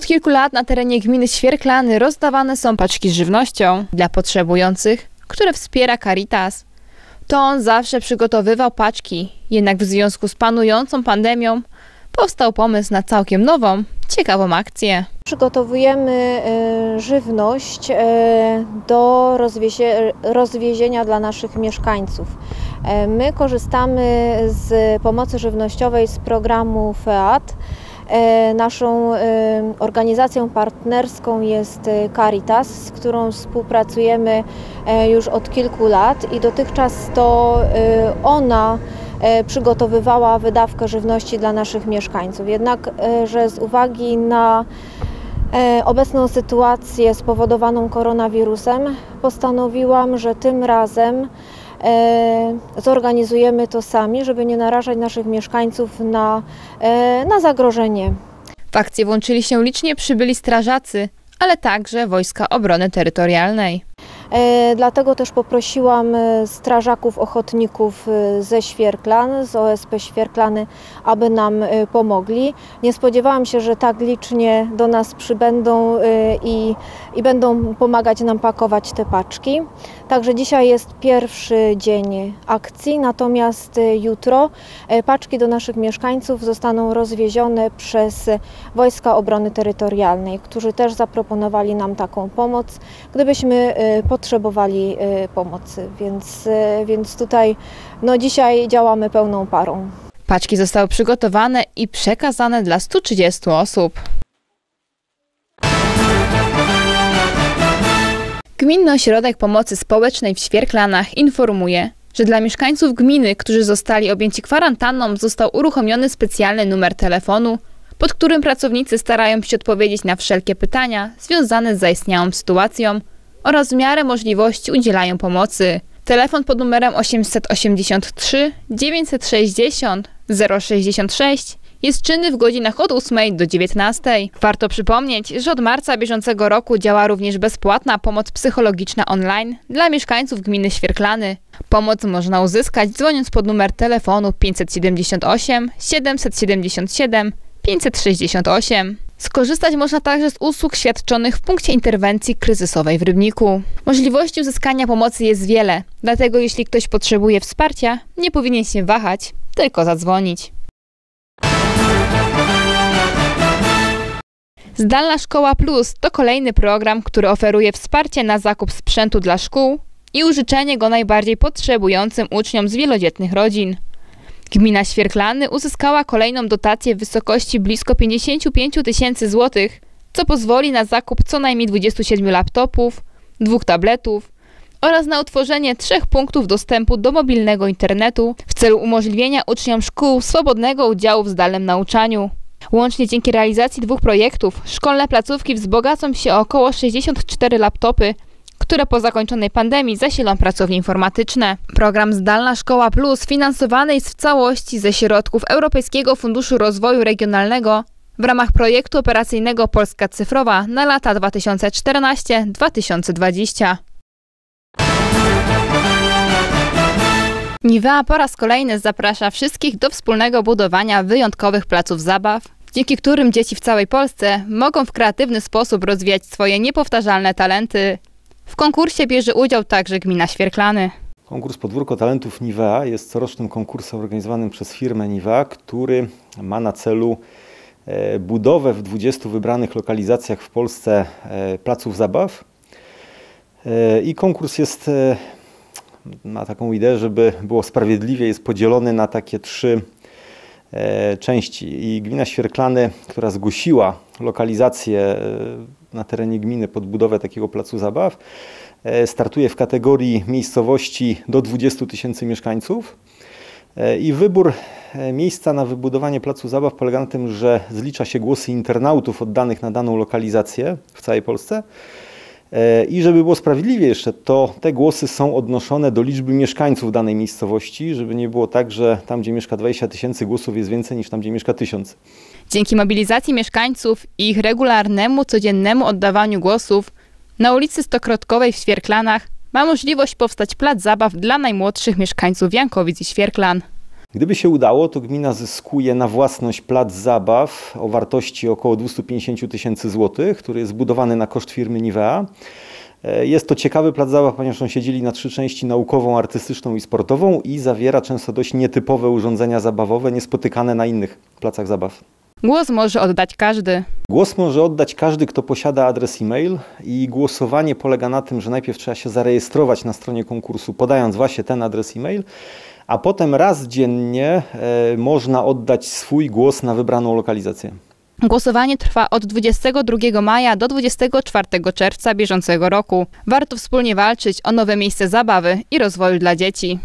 Od kilku lat na terenie gminy Świerklany rozdawane są paczki z żywnością dla potrzebujących, które wspiera Caritas. To on zawsze przygotowywał paczki, jednak w związku z panującą pandemią powstał pomysł na całkiem nową, ciekawą akcję. Przygotowujemy e, żywność e, do rozwiezie, rozwiezienia dla naszych mieszkańców. E, My korzystamy z pomocy żywnościowej z programu FEAT. E, Naszą e, organizacją partnerską jest e, Caritas, z którą współpracujemy już od kilku lat i dotychczas to ona przygotowywała wydawkę żywności dla naszych mieszkańców. Jednak, że z uwagi na obecną sytuację spowodowaną koronawirusem, postanowiłam, że tym razem zorganizujemy to sami, żeby nie narażać naszych mieszkańców na, e, na zagrożenie. W akcję włączyli się licznie przybyli strażacy, ale także Wojska Obrony Terytorialnej. E, Dlatego też poprosiłam e, strażaków ochotników e, ze Świerklan, z OSP Świerklany, aby nam pomogli. Nie spodziewałam się, że tak licznie do nas przybędą i, i będą pomagać nam pakować te paczki. Także dzisiaj jest pierwszy dzień akcji, natomiast jutro paczki do naszych mieszkańców zostaną rozwiezione przez Wojska Obrony Terytorialnej, którzy też zaproponowali nam taką pomoc, gdybyśmy e, potrzebowali e, pomocy. Więc, e, więc tutaj no dzisiaj działamy pełną parą. Paczki zostały przygotowane i przekazane dla 130 osób. Gminny Ośrodek Pomocy Społecznej w Świerklanach informuje, że dla mieszkańców gminy, którzy zostali objęci kwarantanną, został uruchomiony specjalny numer telefonu, pod którym pracownicy starają się odpowiedzieć na wszelkie pytania związane z zaistniałą sytuacją oraz w miarę możliwości udzielają pomocy. Telefon pod numerem 883 960 066 jest czynny w godzinach od 8 do 19. Warto przypomnieć, że od marca bieżącego roku działa również bezpłatna pomoc psychologiczna online dla mieszkańców gminy Świerklany. Pomoc można uzyskać dzwoniąc pod numer telefonu 578 777 568. Skorzystać można także z usług świadczonych w punkcie interwencji kryzysowej w Rybniku. Możliwości uzyskania pomocy jest wiele, dlatego jeśli ktoś potrzebuje wsparcia, nie powinien się wahać, tylko zadzwonić. Zdalna Szkoła Plus to kolejny program, który oferuje wsparcie na zakup sprzętu dla szkół i użyczenie go najbardziej potrzebującym uczniom z wielodzietnych rodzin. Gmina Świerklany uzyskała kolejną dotację w wysokości blisko 55 tysięcy złotych, co pozwoli na zakup co najmniej 27 laptopów, dwóch tabletów oraz na utworzenie trzech punktów dostępu do mobilnego internetu w celu umożliwienia uczniom szkół swobodnego udziału w zdalnym nauczaniu. Łącznie dzięki realizacji dwóch projektów szkolne placówki wzbogacą się o około 64 laptopy, które po zakończonej pandemii zasilą pracownie informatyczne. Program Zdalna Szkoła Plus finansowany jest w całości ze środków Europejskiego Funduszu Rozwoju Regionalnego w ramach projektu operacyjnego Polska Cyfrowa na lata 2014-2020. Niwea po raz kolejny zaprasza wszystkich do wspólnego budowania wyjątkowych placów zabaw, dzięki którym dzieci w całej Polsce mogą w kreatywny sposób rozwijać swoje niepowtarzalne talenty. W konkursie bierze udział także gmina Świerklany. Konkurs Podwórko Talentów Nivea jest corocznym konkursem organizowanym przez firmę Nivea, który ma na celu e, budowę w 20 wybranych lokalizacjach w Polsce e, placów zabaw. E, I konkurs jest, ma taką ideę, żeby było sprawiedliwie, jest podzielony na takie trzy części. I gmina Świerklany, która zgłosiła lokalizację na terenie gminy pod budowę takiego placu zabaw, e, startuje w kategorii miejscowości do 20 tysięcy mieszkańców. E, I wybór e, miejsca na wybudowanie placu zabaw polega na tym, że zlicza się głosy internautów oddanych na daną lokalizację w całej Polsce. E, I żeby było sprawiedliwie jeszcze, to te głosy są odnoszone do liczby mieszkańców danej miejscowości, żeby nie było tak, że tam, gdzie mieszka 20 tysięcy głosów jest więcej niż tam, gdzie mieszka 1000. Dzięki mobilizacji mieszkańców i ich regularnemu, codziennemu oddawaniu głosów na ulicy Stokrotkowej w Świerklanach ma możliwość powstać plac zabaw dla najmłodszych mieszkańców Jankowic i Świerklan. Gdyby się udało, to gmina zyskuje na własność plac zabaw o wartości około 250 tysięcy złotych, który jest zbudowany na koszt firmy Nivea. E, Jest to ciekawy plac zabaw, ponieważ on się dzieli na trzy części naukową, artystyczną i sportową i zawiera często dość nietypowe urządzenia zabawowe, niespotykane na innych placach zabaw. Głos może oddać każdy. Głos może oddać każdy, kto posiada adres e-mail i głosowanie polega na tym, że najpierw trzeba się zarejestrować na stronie konkursu, podając właśnie ten adres e-mail, a potem raz dziennie e, można oddać swój głos na wybraną lokalizację. Głosowanie trwa od 22 maja do 24 czerwca bieżącego roku. Warto wspólnie walczyć o nowe miejsce zabawy i rozwoju dla dzieci.